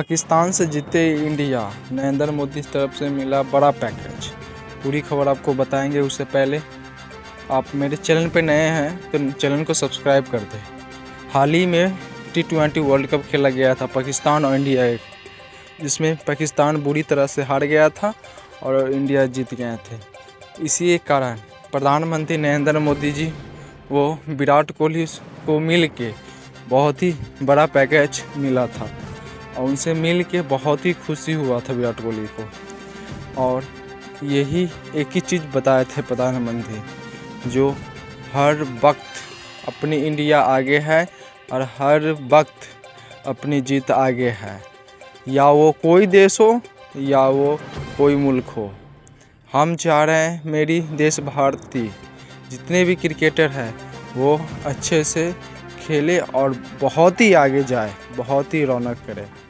पाकिस्तान से जीते इंडिया, नरेंद्र मोदी तरफ़ से मिला बड़ा पैकेज पूरी खबर आपको बताएँगे उससे पहले। आप मेरे चैनल पर नए हैं तो चैनल को सब्सक्राइब कर दें। हाल ही में टी ट्वेंटी वर्ल्ड कप खेला गया था पाकिस्तान और इंडिया एक, जिसमें पाकिस्तान बुरी तरह से हार गया था और इंडिया जीत गए थे। इसी एक कारण प्रधानमंत्री नरेंद्र मोदी जी, वो विराट कोहली को मिल के बहुत ही बड़ा पैकेज मिला था। और उनसे मिल के बहुत ही खुशी हुआ था विराट कोहली को। और यही एक ही चीज़ बताए थे प्रधानमंत्री, जो हर वक्त अपनी इंडिया आगे है और हर वक्त अपनी जीत आगे है। या वो कोई देश हो, या वो कोई मुल्क हो। हम चाह रहे हैं मेरी देश भारती, जितने भी क्रिकेटर हैं, वो अच्छे से खेले और बहुत ही आगे जाए, बहुत ही रौनक करे।